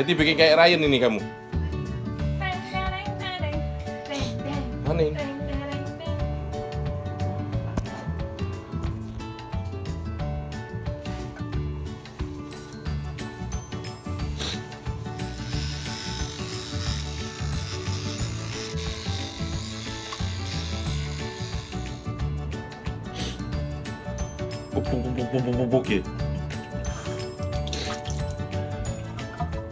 Jadi bikin kayak Ryan ini kamu. Mana ini?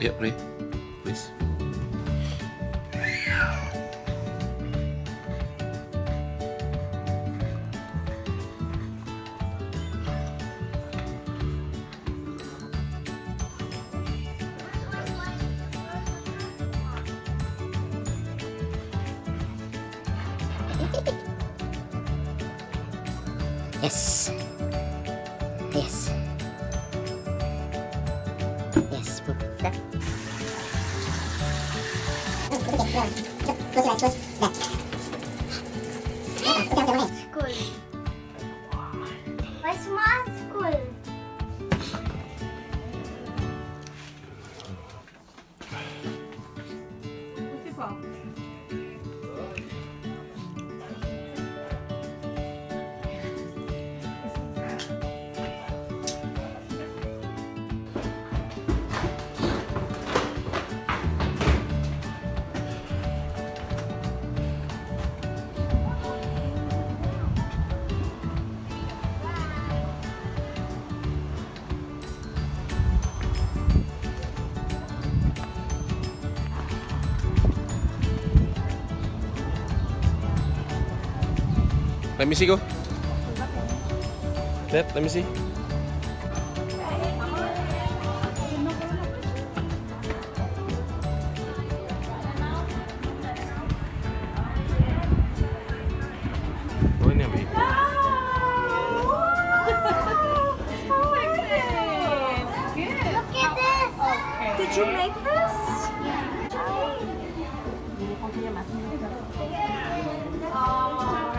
Yeah, pray, please. Yes. Yes. Vai se masculino. Let me see go. Dad, let me see. Oh, Did you make this? Yeah. Oh.